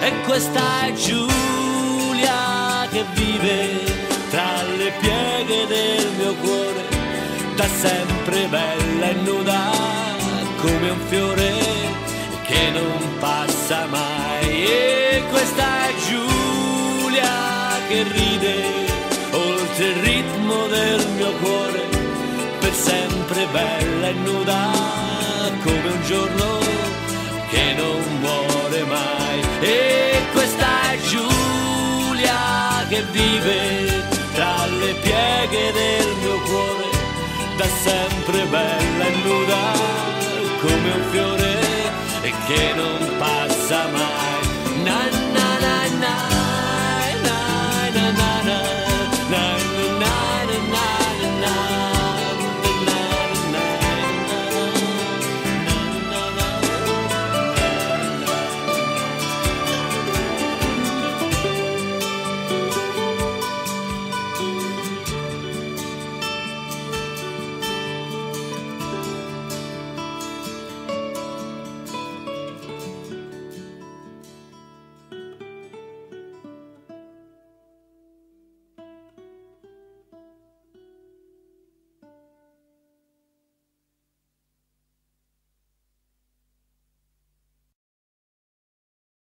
E questa è Giulia che vive tra le pieghe del mio cuore, da sempre bella e nuda come un fiore che non passa mai. E questa è Giulia che ride oltre il ritmo del mio cuore, per sempre bella e nuda che vive tra le pieghe del mio cuore, da sempre bella e nuda come un fiore e che non passa mai.